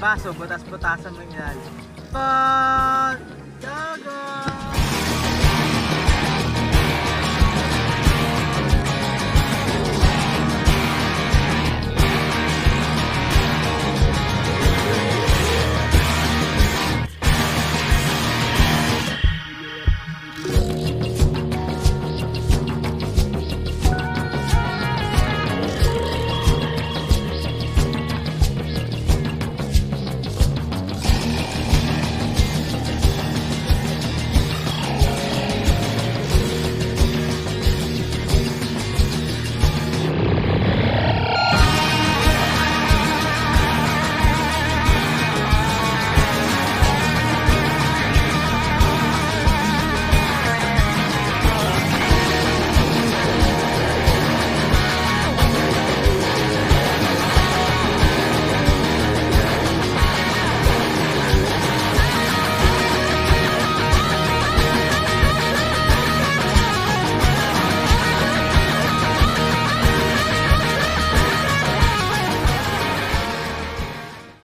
baso, butas-butasan mo yan. Pag, gago!